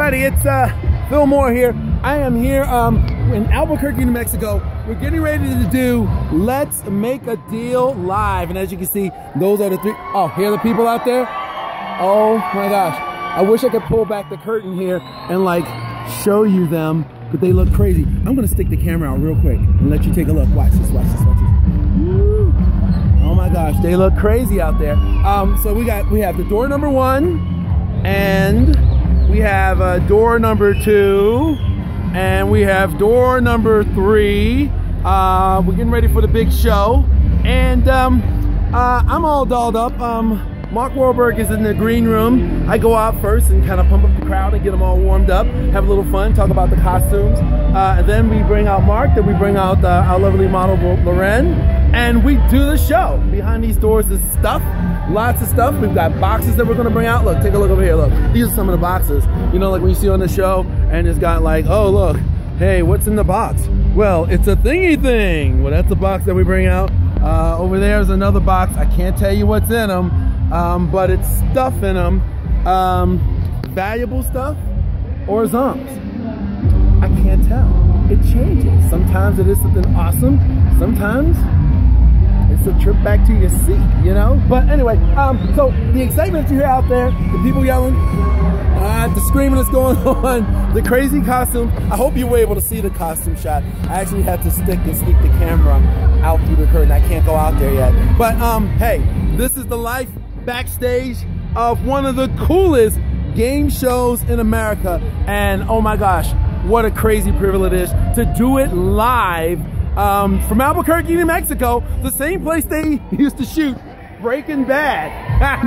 everybody, it's uh, Phil Moore here. I am here um, in Albuquerque, New Mexico. We're getting ready to do Let's Make a Deal Live. And as you can see, those are the three. Oh, here are the people out there? Oh my gosh. I wish I could pull back the curtain here and like show you them, but they look crazy. I'm gonna stick the camera out real quick and let you take a look. Watch this, watch this, watch this. Woo. Oh my gosh, they look crazy out there. Um, so we got, we have the door number one and we have uh, door number two, and we have door number three. Uh, we're getting ready for the big show, and um, uh, I'm all dolled up. Um, Mark Walberg is in the green room. I go out first and kind of pump up the crowd and get them all warmed up, have a little fun, talk about the costumes. Uh, then we bring out Mark, then we bring out uh, our lovely model Loren, and we do the show. Behind these doors is stuff, lots of stuff. We've got boxes that we're gonna bring out. Look, take a look over here, look. These are some of the boxes. You know, like when you see on the show, and it's got like, oh look, hey, what's in the box? Well, it's a thingy thing. Well, that's the box that we bring out. Uh, over there is another box. I can't tell you what's in them, um, but it's stuff in them. Um, valuable stuff or zonks. I can't tell. It changes. Sometimes it is something awesome. Sometimes it's a trip back to your seat, you know? But anyway, um, so the excitement you hear out there, the people yelling, uh, the screaming that's going on, the crazy costume. I hope you were able to see the costume shot. I actually had to stick and sneak the camera out through the curtain. I can't go out there yet. But um, hey, this is the life backstage of one of the coolest game shows in America. And oh my gosh, what a crazy privilege it is to do it live um, from Albuquerque, New Mexico, the same place they used to shoot Breaking Bad.